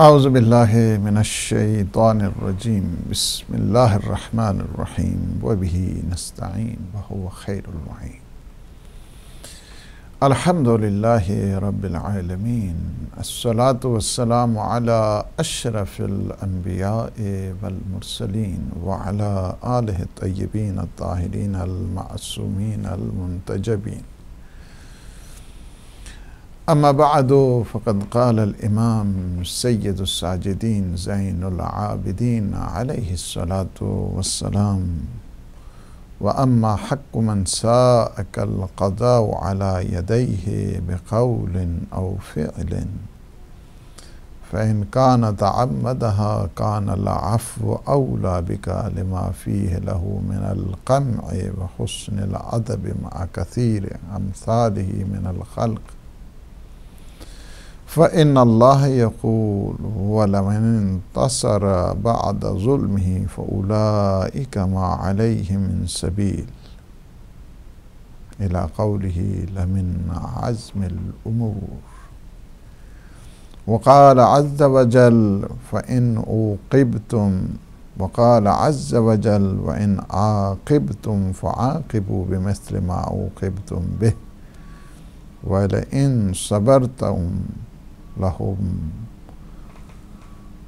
اعوذ باللہ من الشیطان الرجیم، بسم اللہ الرحمن الرحیم، وبہ نستعین، وہو خیر المعین الحمد للہ رب العالمین، الصلاة والسلام على اشرف الانبیاء والمرسلین وعلى آلہ الطیبین الطاہرین المعصومین المنتجبین۔ أما بعد فقد قال الإمام سید الساجدین زین العابدین علیہ الصلاة والسلام وأما حق من ساءك القضاء على يديه بقول أو فعل فإن كان تعمدها كان العفو أولى بك لما فيه له من القمع وحسن الأدب مع كثير أمثاله من الخلق. فإن الله يقول ولمن انتصر بعد ظلمه فأولئك ما عليه من سبيل. إلى قوله لمن عزم الأمور. وقال عز وجل فإن أوقبتم وقال عز وجل وإن عاقبتم فعاقبوا بمثل ما عوقبتم به. ولئن صبرتم لهم.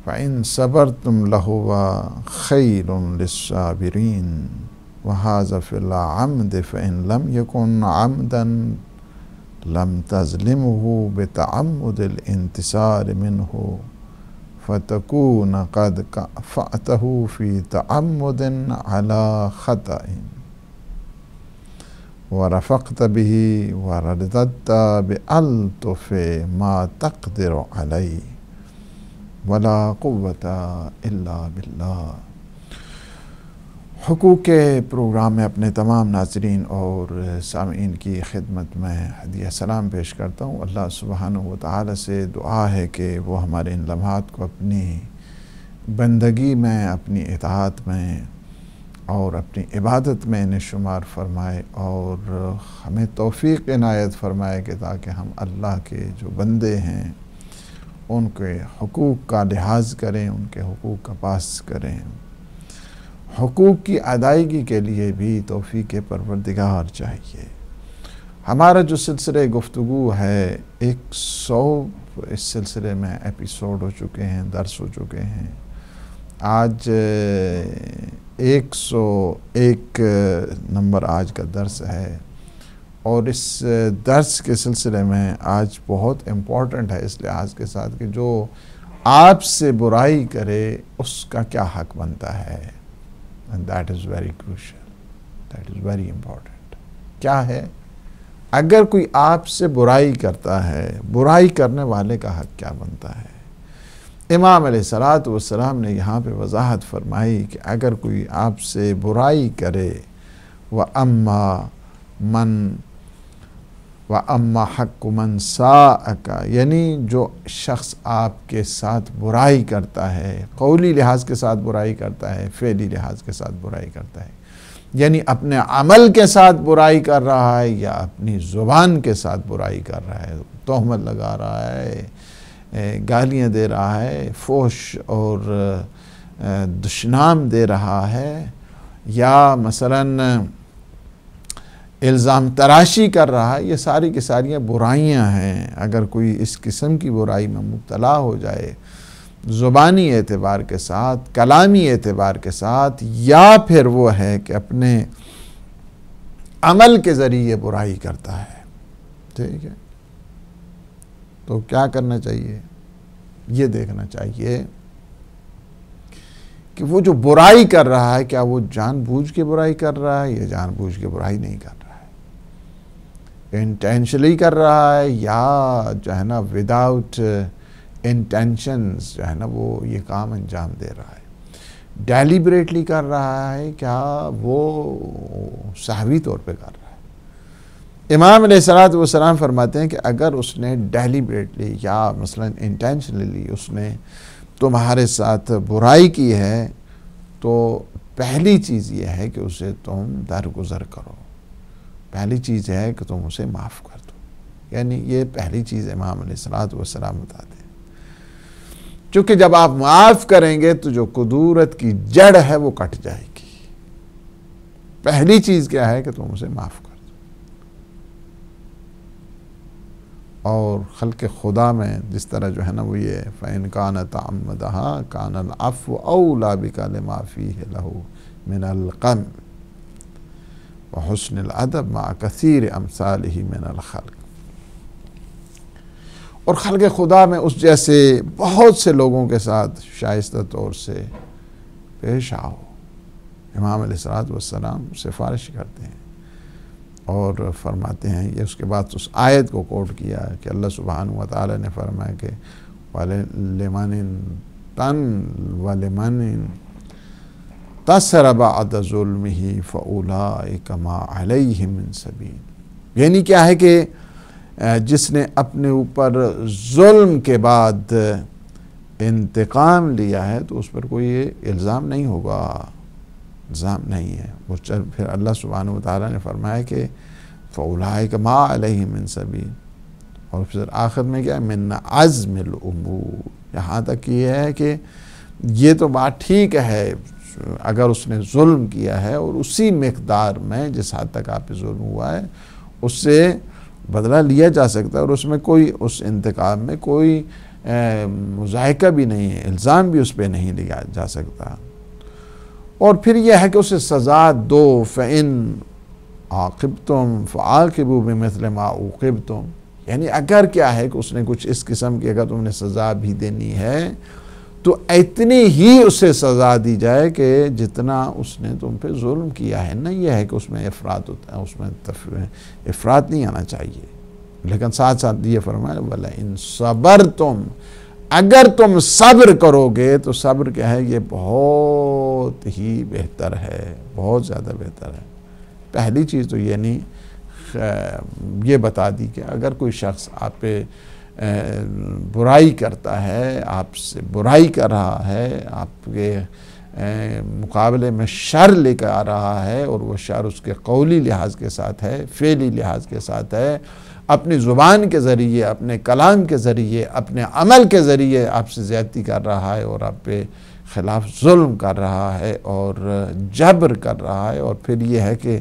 فإن صبرتم لهو خير للصابرين وهذا في العمد فإن لم يكن عمدا لم تظلمه بتعمد الانتصار منه فتكون قد كفأته في تعمد على خطأ. ورفقت به ورددت بألطف ما تقدر عليه ولا قوة الا باللہ حقوق کے پروگرام میں اپنے تمام ناظرین اور سامعین کی خدمت میں ہدیہ سلام پیش کرتا ہوں۔ اللہ سبحانہ و تعالی سے دعا ہے کہ وہ ہمارے ان لمحات کو اپنی بندگی میں، اپنی اطاعت میں اور اپنی عبادت میں انہیں شمار فرمائے اور ہمیں توفیق عنایت فرمائے کہ تاکہ ہم اللہ کے جو بندے ہیں، ان کے حقوق کا لحاظ کریں، ان کے حقوق کا پاس کریں۔ حقوق کی ادائیگی کے لیے بھی توفیق پروردگار چاہیے۔ ہمارا جو سلسلے گفتگو ہے، ایک سو اس سلسلے میں ایپیسوڈ ہو چکے ہیں، درس ہو چکے ہیں۔ آج ایک سو ایک نمبر آج کا درس ہے۔ اور اس درس کے سلسلے میں آج بہت امپورٹنٹ ہے اس لحاظ کے ساتھ کہ جو آپ سے برائی کرے، اس کا کیا حق بنتا ہے۔ That is very crucial that is very important کیا ہے؟ اگر کوئی آپ سے برائی کرتا ہے، برائی کرنے والے کا حق کیا بنتا ہے؟ امام علیہ السلام والسلام نے یہاں پہ وضاحت فرمائی کہ اگر کوئی آپ سے برائی کرے وہ اما من و اما حق من سا یعنی جو شخص آپ کے ساتھ برائی کرتا ہے، قولی لحاظ کے ساتھ برائی کرتا ہے، فعلی لحاظ کے ساتھ برائی کرتا ہے یعنی اپنے عمل کے ساتھ برائی کر رہا ہے یا اپنی زبان کے ساتھ برائی کر رہا ہے، تہمت لگا رہا ہے گالیاں دے رہا ہے، فوش اور دشنام دے رہا ہے، یا مثلا الزام تراشی کر رہا ہے، یہ ساری کی ساریاں برائیاں ہیں۔ اگر کوئی اس قسم کی برائی میں مبتلا ہو جائے، زبانی اعتبار کے ساتھ، کلامی اعتبار کے ساتھ، یا پھر وہ ہے کہ اپنے عمل کے ذریعے برائی کرتا ہے۔ ٹھیک ہے؟ تو کیا کرنا چاہیے؟ یہ دیکھنا چاہیے کہ وہ جو برائی کر رہا ہے، کیا وہ جان بوجھ کے برائی کر رہا ہے یا جان بوجھ کے برائی نہیں کر رہا ہے؟ انٹینشلی کر رہا ہے یا جو ہے نا وداؤٹ انٹینشنز جو ہے نا وہ یہ کام انجام دے رہا ہے؟ ڈیلیبریٹلی کر رہا ہے، کیا وہ صحوی طور پہ کر رہا ہے؟ امام علیہ السلام والسلام فرماتے ہیں کہ اگر اس نے ڈیلیبریٹلی یا مثلا انٹینشنلی اس نے تمہارے ساتھ برائی کی ہے، تو پہلی چیز یہ ہے کہ اسے تم درگزر کرو۔ پہلی چیز ہے کہ تم اسے معاف کر دو۔ یعنی یہ پہلی چیز امام علیہ السلام والسلام بتاتے ہیں۔ چونکہ جب آپ معاف کریں گے تو جو قدورت کی جڑ ہے وہ کٹ جائے گی۔ پہلی چیز کیا ہے کہ تم اسے معاف کر دو اور خلق خدا میں جس طرح جو ہے نا وہ یہ فَإِن كَانَ تَعَمَّدَهَا كَانَ الْعَفْوُ أَوْلَى بِكَ لِمَا فِيهِ لَهُ مِنَ الْقَمِ وحسن العدب مع کثیر امثالہ من الخلق۔ اور خلق خدا میں اس جیسے بہت سے لوگوں کے ساتھ شائستہ طور سے پیش آؤ۔ امام علیہ السلام سفارش کرتے ہیں۔ اور فرماتے ہیں، یہ اس کے بعد اس آیت کو کوٹ کیا کہ اللہ سبحانہ و تعالی نے فرمایا کہ وَلِمَنٍ تَن وَلِمَنٍ تَسْرَ بَعْدَ ظُلْمِهِ فَأُولَائِكَ مَا عَلَيْهِ مِن سَبِيل۔ یعنی کیا ہے کہ جس نے اپنے اوپر ظلم کے بعد انتقام لیا ہے تو اس پر کوئی الزام نہیں ہوگا۔ الزام نہیں ہے۔ وہ چل، پھر اللہ سبحانہ و تعالیٰ نے فرمایا کہ فَأُولَائِكَ مَا عَلَيْهِ مِن سَبِيل۔ اور پھر آخر میں کیا من عزم الامور یہاں تک یہ ہے کہ یہ تو بات ٹھیک ہے، اگر اس نے ظلم کیا ہے اور اسی مقدار میں جس حد تک آپ پہ ظلم ہوا ہے، اس سے بدلہ لیا جا سکتا ہے اور اس میں کوئی، اس انتقام میں کوئی مذائقہ بھی نہیں ہے، الزام بھی اس پہ نہیں لیا جا سکتا۔ اور پھر یہ ہے کہ اسے سزا دو، فَإِن عَاقِبْتُمْ فَعَاقِبُوا بِمِثْلِ مَا عُوقِبْتُمْ۔ یعنی اگر کیا ہے کہ اس نے کچھ اس قسم کی اگر تم نے سزا بھی دینی ہے، تو اتنی ہی اسے سزا دی جائے کہ جتنا اس نے تم پہ ظلم کیا ہے۔ نہ یہ ہے کہ اس میں افراد ہوتا ہے، اس میں افراد نہیں آنا چاہیے۔ لیکن ساتھ ساتھ یہ فرمائے بلا ان صبر تم اگر تم صبر کرو گے تو صبر کیا ہے، یہ بہت بہت ہی بہتر ہے، بہت زیادہ بہتر ہے۔ پہلی چیز تو یہ نہیں یہ بتا دی کہ اگر کوئی شخص آپ پہ برائی کرتا ہے، آپ سے برائی کر رہا ہے، آپ کے مقابلے میں شر لے کر آ رہا ہے اور وہ شر اس کے قولی لحاظ کے ساتھ ہے، فعلی لحاظ کے ساتھ ہے، اپنی زبان کے ذریعے، اپنے کلام کے ذریعے، اپنے عمل کے ذریعے آپ سے زیادتی کر رہا ہے اور آپ پہ خلاف ظلم کر رہا ہے اور جبر کر رہا ہے اور پھر یہ ہے کہ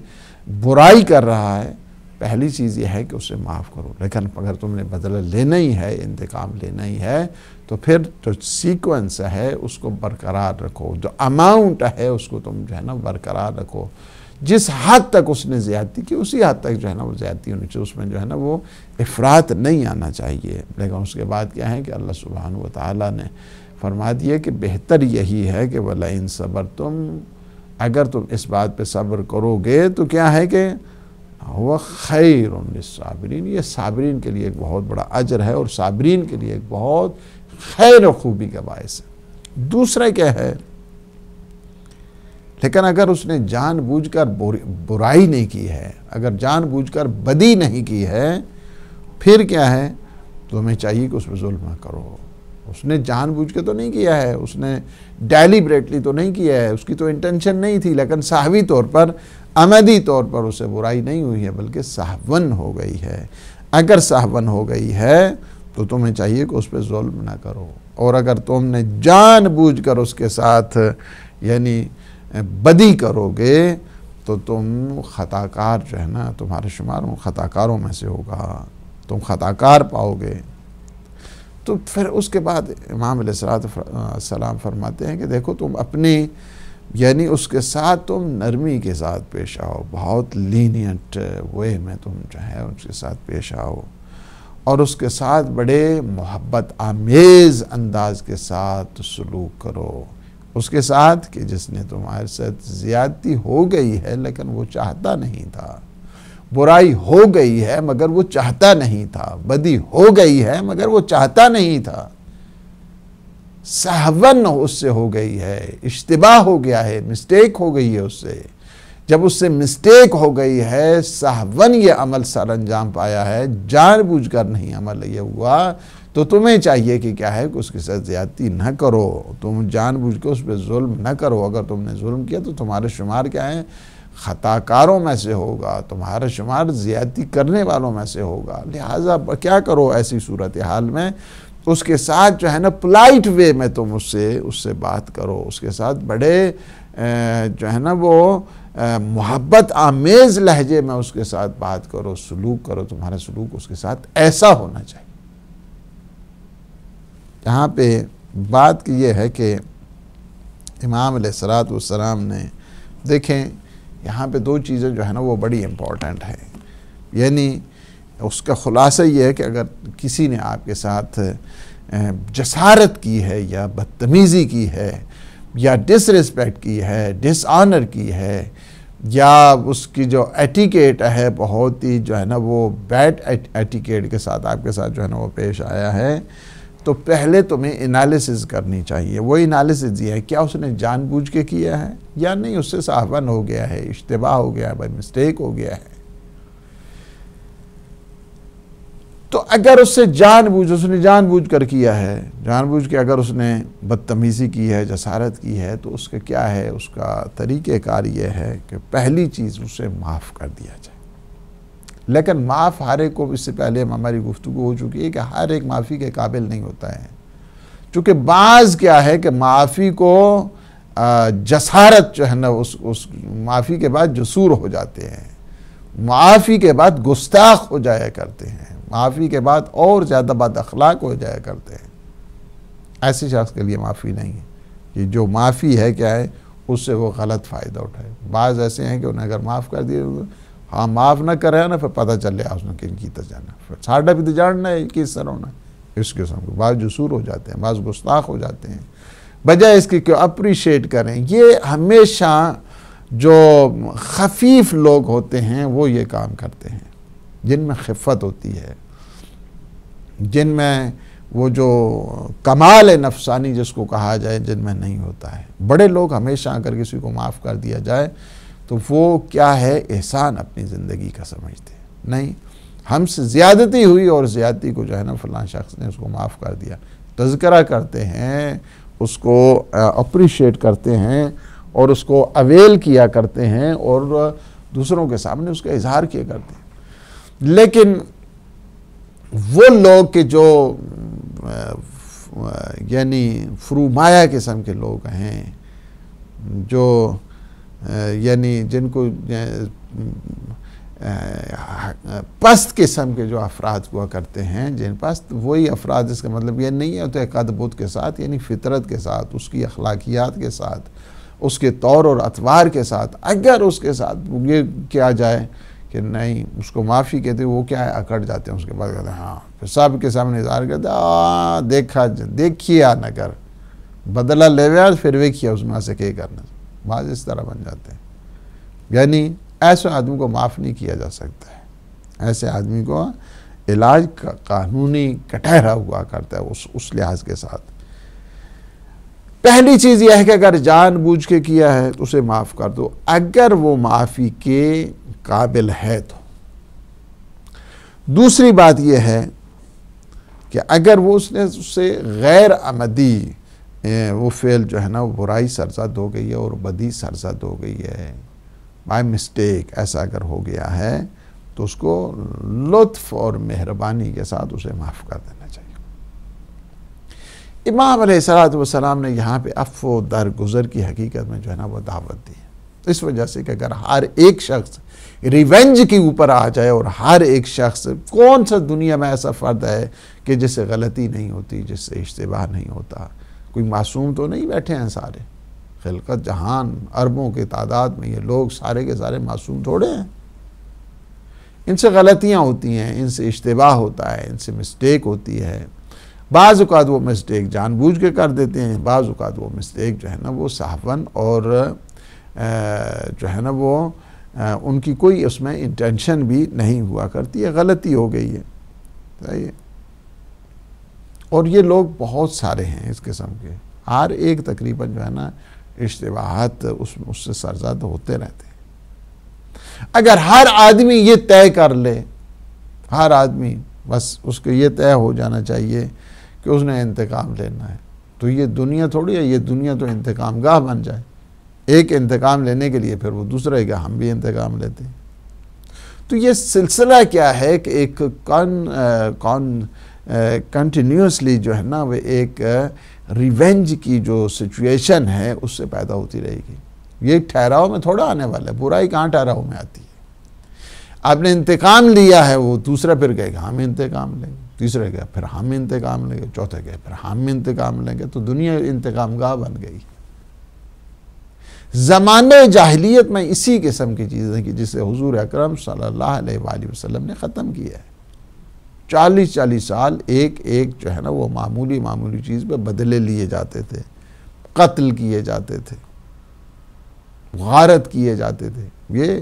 برائی کر رہا ہے، پہلی چیز یہ ہے کہ اسے معاف کرو۔ لیکن اگر تم نے بدلہ لینا ہی ہے، انتقام لینا ہی ہے، تو پھر جو سیکوینس ہے، اس کو برقرار رکھو۔ جو اماؤنٹ ہے، اس کو تم جو ہے نا برقرار رکھو۔ جس حد تک اس نے زیادتی کی، اسی حد تک جو ہے نا وہ زیادتی ہونی چاہیے۔ اس میں جو ہے نا وہ افراد نہیں آنا چاہیے۔ لیکن اس کے بعد کیا ہے کہ اللہ سبحانہ و تعالیٰ نے فرما دیا کہ بہتر یہی ہے کہ وَلَئِن صبر تم اگر تم اس بات پہ صبر کرو گے تو کیا ہے کہ وہ خیر للصابرین۔ یہ صابرین کے لیے ایک بہت بڑا عجر ہے اور صابرین کے لیے ایک بہت خیر و خوبی کا باعث ہے۔ دوسرا کیا ہے؟ لیکن اگر اس نے جان بوجھ کر برائی نہیں کی ہے، اگر جان بوجھ کر بدی نہیں کی ہے، پھر کیا ہے؟ تو ہمیں چاہیے کہ اس پہ ظلم نہ کرو۔ اس نے جان بوجھ کے تو نہیں کیا ہے، اس نے ڈیلیبریٹلی تو نہیں کیا ہے، اس کی تو انٹینشن نہیں تھی، لیکن صاحبی طور پر، عمدی طور پر اسے برائی نہیں ہوئی ہے، بلکہ صحون ہو گئی ہے۔ اگر صحون ہو گئی ہے، تو تمہیں چاہیے کہ اس پہ ظلم نہ کرو۔ اور اگر تم نے جان بوجھ کر اس کے ساتھ یعنی بدی کرو گے، تو تم خطا کار جو ہے نا، تمہارے شمار خطا کاروں میں سے ہوگا۔ تم خطا کار پاؤ گے۔ تو پھر اس کے بعد امام علیہ السلام فرماتے ہیں کہ دیکھو تم اپنی یعنی اس کے ساتھ تم نرمی کے ساتھ پیش آؤ، بہت لینینٹ وے میں تم جو ہے اس کے ساتھ پیش آؤ۔ اور اس کے ساتھ بڑے محبت، آمیز انداز کے ساتھ سلوک کرو۔ اس کے ساتھ کہ جس نے تمہارے ساتھ زیادتی ہو گئی ہے، لیکن وہ چاہتا نہیں تھا۔ برائی ہو گئی ہے مگر وہ چاہتا نہیں تھا، بدی ہو گئی ہے مگر وہ چاہتا نہیں تھا۔ سہون اس سے ہو گئی ہے، اشتباہ ہو گیا ہے مسٹیک ہو گئی ہے اس سے۔ جب اس سے مسٹیک ہو گئی ہے سہون یہ عمل سر انجام پایا ہے، جان بوجھ کر نہیں عمل یہ ہوا۔ تو تمہیں چاہیے کہ کیا ہے کہ اس کے ساتھ زیادتی نہ کرو۔ تم جان بوجھ کے اس پہ ظلم نہ کرو۔ اگر تم نے ظلم کیا تو تمہارے شمار کیا ہیں؟ خطا کاروں میں سے ہوگا، تمہارا شمار زیادتی کرنے والوں میں سے ہوگا۔ لہٰذا کیا کرو ایسی صورتحال میں؟ اس کے ساتھ جو ہے نا پلائٹ وے میں تم اس سے اس سے بات کرو۔ اس کے ساتھ بڑے جو ہے نا وہ محبت آمیز لہجے میں اس کے ساتھ بات کرو، سلوک کرو۔ تمہارا سلوک اس کے ساتھ ایسا ہونا چاہیے۔ یہاں پہ بات یہ ہے کہ امام علیہ السلاۃ والسلام نے، دیکھیں یہاں پہ دو چیزیں جو ہے نا وہ بڑی امپورٹنٹ ہیں۔ یعنی اس کا خلاصہ یہ ہے کہ اگر کسی نے آپ کے ساتھ جسارت کی ہے یا بدتمیزی کی ہے یا ڈس ریسپیکٹ کی ہے ڈس آنر کی ہے، یا اس کی جو ایٹیکیٹ ہے بہت ہی جو ہے نا وہ بیڈ ایٹیکیٹ کے ساتھ آپ کے ساتھ جو ہے نا وہ پیش آیا ہے۔ تو پہلے تمہیں انالیسز کرنی چاہیے۔ وہ انالیسز یہ ہے، کیا اس نے جان بوجھ کے کیا ہے؟ یا نہیں، اس سے صاحبن ہو گیا ہے، اشتباہ ہو گیا ہے بھائی مسٹیک ہو گیا ہے۔ تو اگر اس سے جان بوجھ، اس نے جان بوجھ کر کیا ہے، جان بوجھ کے اگر اس نے بدتمیزی کی ہے، جسارت کی ہے، تو اس کا کیا ہے؟ اس کا طریقہ کار یہ ہے کہ پہلی چیز اسے معاف کر دیا جائے۔ لیکن معاف ہر ایک کو اس سے پہلے ہماری گفتگو ہو چکی ہے کہ ہر ایک معافی کے قابل نہیں ہوتا ہے۔ چونکہ بعض کیا ہے کہ معافی کو جسارت جو ہے نا، اس اس معافی کے بعد جسور ہو جاتے ہیں۔ معافی کے بعد گستاخ ہو جایا کرتے ہیں۔ معافی کے بعد اور زیادہ بد اخلاق ہو جایا کرتے ہیں۔ ایسی شخص کے لیے معافی نہیں ہے۔ کہ جو معافی ہے کیا ہے، اس سے وہ غلط فائدہ اٹھائے۔ بعض ایسے ہیں کہ انہیں اگر معاف کر دیے ہاں معاف نہ کرے نا، پھر پتہ چل لیا اس نے کن کی جانا پھر ساڑھا بھی تو جاننا ہے، کس طرح ہونا اس قسم کے بعض جسور ہو جاتے ہیں، بعض گستاخ ہو جاتے ہیں۔ بجائے اس کی کہ اپریشیٹ کریں، یہ ہمیشہ جو خفیف لوگ ہوتے ہیں، وہ یہ کام کرتے ہیں۔ جن میں خفت ہوتی ہے، جن میں وہ جو کمال نفسانی جس کو کہا جائے، جن میں نہیں ہوتا ہے۔ بڑے لوگ ہمیشہ اگر کسی کو معاف کر دیا جائے تو وہ کیا ہے؟ احسان اپنی زندگی کا سمجھتے ہیں۔ نہیں، ہم سے زیادتی ہوئی اور زیادتی کو جو ہے نا فلاں شخص نے اس کو معاف کر دیا۔ تذکرہ کرتے ہیں، اس کو اپریشیٹ کرتے ہیں اور اس کو اویل کیا کرتے ہیں اور دوسروں کے سامنے اس کا اظہار کیا کرتے ہیں۔ لیکن وہ لوگ کہ جو یعنی فرومایہ قسم کے لوگ ہیں، جو یعنی جن کو پست قسم کے جو افراد ہوا کرتے ہیں، جن پست، وہی افراد اس کا مطلب یہ نہیں ہوتے قد بدھ کے ساتھ یعنی فطرت کے ساتھ، اس کی اخلاقیات کے ساتھ، اس کے طور اور اتوار کے ساتھ، اگر اس کے ساتھ یہ کیا جائے کہ نہیں، اس کو معافی کہتے وہ کیا ہے؟ اکڑ جاتے ہیں، اس کے بعد کہتے ہیں ہاں پھر سب کے سامنے اظہار کرتے ہیں دیکھا دیکھیا نہ کر، بدلہ لے ویا پھر ویکھیا اس میں سے کہ کرنا۔ بعض اس طرح بن جاتے ہیں۔ یعنی ایسے آدمی کو معاف نہیں کیا جا سکتا ہے۔ ایسے آدمی کو علاج قانونی کٹہرا ہوا کرتا ہے اس اس لحاظ کے ساتھ۔ پہلی چیز یہ ہے کہ اگر جان بوجھ کے کیا ہے تو اسے معاف کر دو۔ اگر وہ معافی کے قابل ہے تو۔ دوسری بات یہ ہے کہ اگر وہ اس نے، اس سے غیر عمدی وہ فعل جو ہے نا، وہ برائی سرزد ہو گئی ہے اور بدی سرزد ہو گئی ہے۔ بائی مسٹیک ایسا اگر ہو گیا ہے تو اس کو لطف اور مہربانی کے ساتھ اسے معاف کر دینا چاہیے۔ امام علیہ السلام نے یہاں پہ افو در گزر کی حقیقت میں جو ہے نا وہ دعوت دی ہے۔ اس وجہ سے کہ اگر ہر ایک شخص ریونج کے اوپر آ جائے اور ہر ایک شخص، کون سا دنیا میں ایسا فرد ہے کہ جس سے غلطی نہیں ہوتی جس سے اشتباہ نہیں ہوتا کوئی معصوم تو نہیں بیٹھے ہیں سارے۔ خلقت جہان، عربوں کے تعداد میں یہ لوگ سارے کے سارے معصوم تھوڑے ہیں۔ ان سے غلطیاں ہوتی ہیں، ان سے اشتباہ ہوتا ہے، ان سے مسٹیک ہوتی ہے۔ بعض اوقات وہ مسٹیک جان بوجھ کے کر دیتے ہیں، بعض اوقات وہ مسٹیک جو ہے نا وہ صحفن اور جو ہے نا وہ ان کی کوئی اس میں انٹینشن بھی نہیں ہوا کرتی ہے غلطی ہو گئی ہے۔ اور یہ لوگ بہت سارے ہیں اس قسم کے۔ ہر ایک تقریباً جو ہے نا، اشتباہات اس اس سے سرزاد ہوتے رہتے ہیں۔ اگر ہر آدمی یہ طے کر لے، ہر آدمی، بس اس کو یہ طے ہو جانا چاہیے کہ اس نے انتقام لینا ہے۔ تو یہ دنیا تھوڑی ہے، یہ دنیا تو انتقام گاہ بن جائے۔ ایک انتقام لینے کے لیے پھر وہ دوسرا ہے کہ ہم بھی انتقام لیتے ہیں۔ تو یہ سلسلہ کیا ہے کہ ایک کون کون کنٹینیوسلی جو ہے نا وہ ایک ریونج کی جو سچویشن ہے، اس سے پیدا ہوتی رہے گی۔ یہ ٹھہراؤ میں تھوڑا آنے والا ہے، برائی کہاں ٹھہراؤ میں آتی ہے؟ آپ نے انتقام لیا ہے، وہ دوسرا پھر کہے گا، ہم انتقام لیں گے۔ تیسرے گئے پھر ہم انتقام لیں گے۔ چوتھے گئے پھر ہم انتقام لیں گے۔ تو دنیا انتقام گاہ بن گئی۔ زمانے جاہلیت میں اسی قسم کی چیزیں کی جسے حضور اکرم صلی اللہ علیہ وآلہ وسلم نے ختم کیا ہے۔ چالیس چالیس سال ایک ایک جو ہے نا وہ معمولی معمولی چیز پہ بدلے لیے جاتے تھے، قتل کیے جاتے تھے، غارت کیے جاتے تھے۔ یہ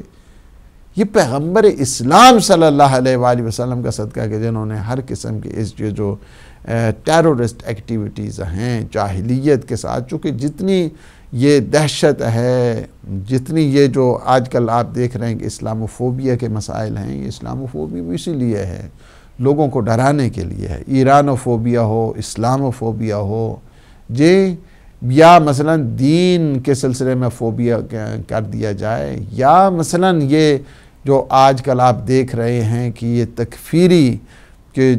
یہ پیغمبر اسلام صلی اللہ علیہ وآلہ وسلم کا صدقہ کہ جنہوں نے ہر قسم کی اس جو ٹیرورسٹ ایکٹیویٹیز ہیں، جاہلیت کے ساتھ، چونکہ جتنی یہ دہشت ہے، جتنی یہ جو آج کل آپ دیکھ رہے ہیں کہ اسلاموفوبیا کے مسائل ہیں یہ اسلاموفوبیا بھی اسی لیے ہے۔ لوگوں کو ڈرانے کے لیے ہے۔ ایرانوفوبیا ہو، اسلاموفوبیا ہو۔ جی یا مثلا دین کے سلسلے میں فوبیا کر دیا جائے، یا مثلا یہ جو آج کل آپ دیکھ رہے ہیں کہ یہ تکفیری کہ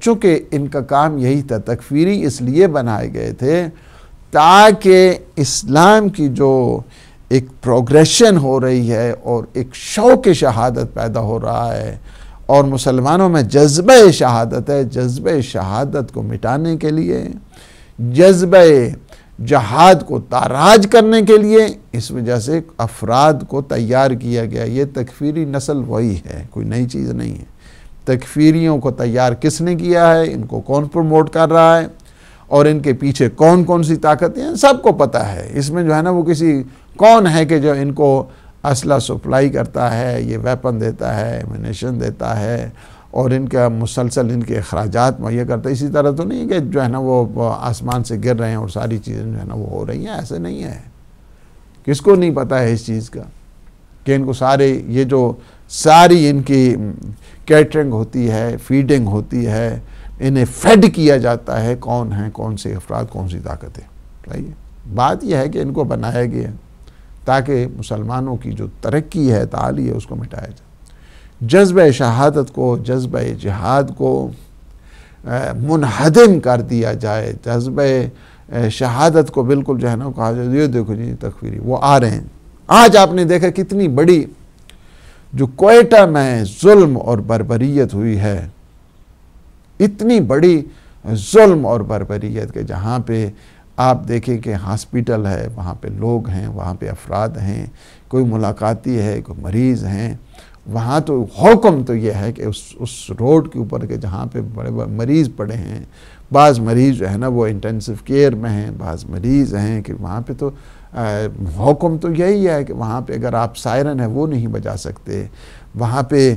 چونکہ ان کا کام یہی تھا، تکفیری اس لیے بنائے گئے تھے تاکہ اسلام کی جو ایک پروگریشن ہو رہی ہے اور ایک شوق شہادت پیدا ہو رہا ہے اور مسلمانوں میں جذبہ شہادت ہے، جذبہ شہادت کو مٹانے کے لیے، جذبہ جہاد کو تاراج کرنے کے لیے اس وجہ سے افراد کو تیار کیا گیا۔ یہ تکفیری نسل وہی ہے، کوئی نئی چیز نہیں ہے۔ تکفیریوں کو تیار کس نے کیا ہے، ان کو کون پروموٹ کر رہا ہے، اور ان کے پیچھے کون کون سی طاقتیں ہیں، سب کو پتہ ہے۔ اس میں جو ہے نا وہ کسی کون ہے کہ جو ان کو اسلحہ سپلائی کرتا ہے، یہ ویپن دیتا ہے ایمنیشن دیتا ہے اور ان کا مسلسل ان کے اخراجات مہیا کرتا ہے۔ اسی طرح تو نہیں کہ جو ہے نا وہ آسمان سے گر رہے ہیں اور ساری چیزیں جو ہے نا وہ ہو رہی ہیں، ایسے نہیں ہے۔ کس کو نہیں پتہ ہے اس چیز کا کہ ان کو سارے یہ جو ساری ان کی کیٹرنگ ہوتی ہے فیڈنگ ہوتی ہے، انہیں فیڈ کیا جاتا ہے کون ہیں، کون سے افراد، کون سی طاقتیں۔ صحیح بات یہ ہے کہ ان کو بنایا گیا۔ تاکہ مسلمانوں کی جو ترقی ہے، تعالی ہے، اس کو مٹایا جائے۔ جذبہ شہادت کو، جذبہ جہاد کو منہدم کر دیا جائے۔ جذبہ شہادت کو بالکل جو ہے نا کہا جائے، یہ دیکھو جی تکفیری وہ آ رہے ہیں۔ آج آپ نے دیکھا کتنی بڑی جو کوئٹہ میں ظلم اور بربریت ہوئی ہے۔ اتنی بڑی ظلم اور بربریت کے جہاں پہ آپ دیکھیں کہ ہاسپیٹل ہے، وہاں پہ لوگ ہیں، وہاں پہ افراد ہیں، کوئی ملاقاتی ہے، کوئی مریض ہیں۔ وہاں تو حکم تو یہ ہے کہ اس اس روڈ کے اوپر کے جہاں پہ بڑے بڑے مریض پڑے ہیں، بعض مریض جو ہے نا وہ انٹینسو کیئر میں ہیں، بعض مریض ہیں کہ وہاں پہ تو حکم تو یہی ہے کہ وہاں پہ اگر آپ سائرن ہے وہ نہیں بجا سکتے۔ وہاں پہ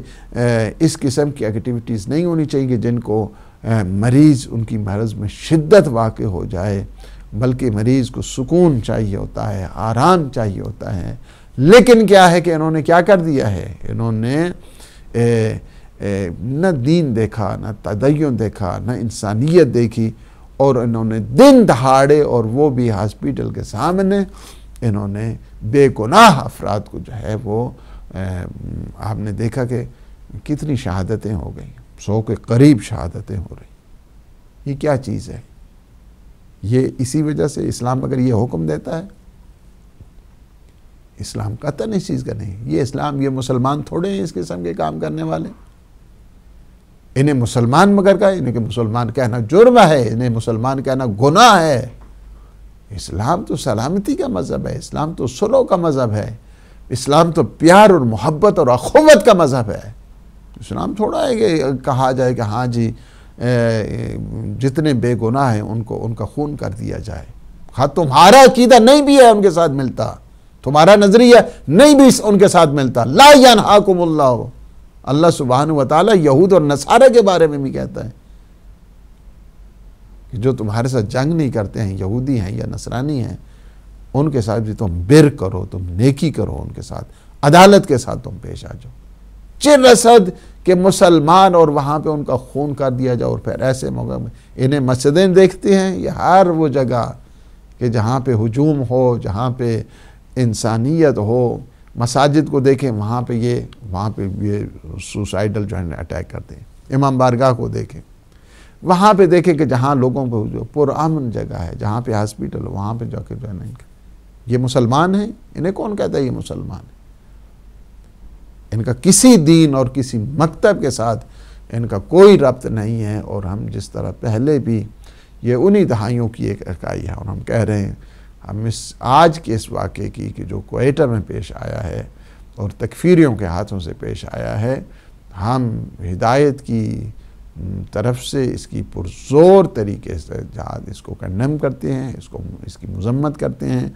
اس قسم کی ایکٹیویٹیز نہیں ہونی چاہیے جن کو مریض ان کی مرض میں شدت واقع ہو جائے۔ بلکہ مریض کو سکون چاہیے ہوتا ہے، آرام چاہیے ہوتا ہے۔ لیکن کیا ہے کہ انہوں نے کیا کر دیا ہے؟ انہوں نے نہ دین دیکھا، نہ تدین دیکھا، نہ انسانیت دیکھی۔ اور انہوں نے دن دہاڑے اور وہ بھی ہاسپیٹل کے سامنے انہوں نے بے گناہ افراد کو جو ہے وہ آپ نے دیکھا کہ کتنی شہادتیں ہو گئیں۔ سو کے قریب شہادتیں ہو رہی۔ یہ کیا چیز ہے؟ یہ اسی وجہ سے اسلام اگر یہ حکم دیتا ہے، اسلام قطن اس چیز کا نہیں۔ یہ اسلام، یہ مسلمان تھوڑے ہیں اس قسم کے کام کرنے والے۔ انہیں مسلمان مگر کا، انہیں کہ مسلمان کہنا جرم ہے، انہیں مسلمان کہنا گناہ ہے۔ اسلام تو سلامتی کا مذہب ہے، اسلام تو سلو کا مذہب ہے۔ اسلام تو پیار اور محبت اور اخوت کا مذہب ہے۔ اسلام تھوڑا ہے کہ کہا جائے کہ ہاں جی جتنے بے گناہ ہیں، ان کو، ان کا خون کر دیا جائے۔ ہاں تمہارا عقیدہ نہیں بھی ہے، ان کے ساتھ ملتا۔ تمہارا نظریہ نہیں بھی ان کے ساتھ ملتا۔ لا ینہاکم اللہ۔ اللہ سبحانہ وتعالی یہود اور نصارہ کے بارے میں بھی کہتا ہے کہ جو تمہارے ساتھ جنگ نہیں کرتے ہیں، یہودی ہیں یا نصرانی ہیں، ان کے ساتھ بھی تم بر کرو، تم نیکی کرو، ان کے ساتھ، عدالت کے ساتھ تم پیش آ جاؤ۔ چر رسد کہ مسلمان اور وہاں پہ ان کا خون کر دیا جاؤ اور پھر ایسے موقع میں انہیں مسجدیں دیکھتے ہیں، یہ ہر وہ جگہ کہ جہاں پہ ہجوم ہو، جہاں پہ انسانیت ہو، مساجد کو دیکھیں، وہاں پہ یہ، وہاں پہ یہ سوسائڈل جو ہے اٹیک کرتے ہیں۔ امام بارگاہ کو دیکھیں۔ وہاں پہ دیکھیں کہ جہاں لوگوں کو جو پرامن جگہ ہے، جہاں پہ ہاسپیٹل وہاں پہ جا کے جو ہے نہیں یہ مسلمان ہیں۔ انہیں کون کہتا ہے یہ مسلمان؟ ہے ان کا کسی دین اور کسی مکتب کے ساتھ ان کا کوئی ربط نہیں ہے اور ہم جس طرح پہلے بھی یہ انہی دہائیوں کی ایک اکائی ہے اور ہم کہہ رہے ہیں، ہم اس آج کے اس واقعے کی کہ جو کوئٹہ میں پیش آیا ہے اور تکفیریوں کے ہاتھوں سے پیش آیا ہے، ہم ہدایت کی طرف سے اس کی پرزور طریقے سے جہاز اس کو کنڈم کرتے ہیں، اس کو اس کی مذمت کرتے ہیں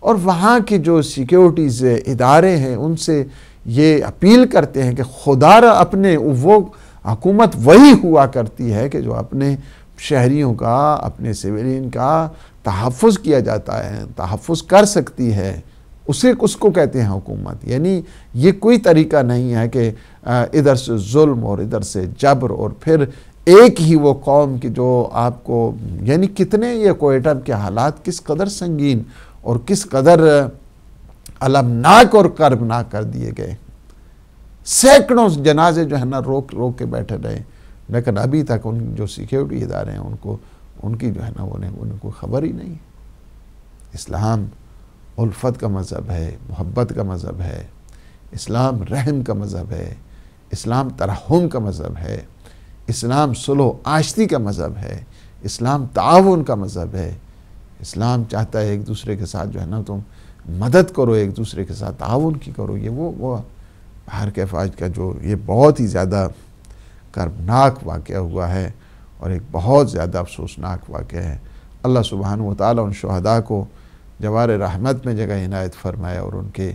اور وہاں کے جو سیکیورٹیز ادارے ہیں، ان سے یہ اپیل کرتے ہیں کہ خدا را اپنے، وہ حکومت وہی ہوا کرتی ہے کہ جو اپنے شہریوں کا، اپنے سویلین کا تحفظ کیا جاتا ہے، تحفظ کر سکتی ہے، اسے، اس کو کہتے ہیں حکومت۔ یعنی یہ کوئی طریقہ نہیں ہے کہ ادھر سے ظلم اور ادھر سے جبر اور پھر ایک ہی وہ قوم کی جو آپ کو یعنی کتنے یہ کوئٹہ کے حالات کس قدر سنگین اور کس قدر علمناک اور کربناک کر دیے گئے۔ سینکڑوں جنازے جو ہے نا، روک روک کے بیٹھے رہے۔ لیکن ابھی تک ان جو سیکیورٹی ادارے ہیں، ان کو، ان کی جو ہے نا، انہیں انہیں کوئی خبر ہی نہیں۔ اسلام الفت کا مذہب ہے، محبت کا مذہب ہے۔ اسلام رحم کا مذہب ہے۔ اسلام ترحم کا مذہب ہے۔ اسلام سلو آشتی کا مذہب ہے۔ اسلام تعاون کا مذہب ہے۔ اسلام چاہتا ہے ایک دوسرے کے ساتھ جو ہے نا تم مدد کرو ایک دوسرے کے ساتھ، تعاون کی کرو۔ یہ وہ وہ کے فاج کا جو یہ بہت ہی زیادہ کربناک واقعہ ہوا ہے اور ایک بہت زیادہ افسوسناک واقعہ ہے۔ اللہ سبحانہ و تعالیٰ ان شہداء کو جوار رحمت میں جگہ عنایت فرمائے اور ان کے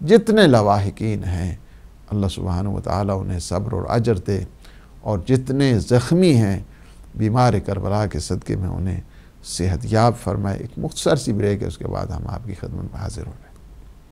جتنے لواحقین ہیں، اللہ سبحانہ و تعالیٰ انہیں صبر اور عجر دے اور جتنے زخمی ہیں بیمار کربلا کے صدقے میں انہیں صحت یاب فرمائے، ایک مختصر سی بریک ہے، اس کے بعد ہم آپ کی خدمت میں حاضر ہو رہے ہیں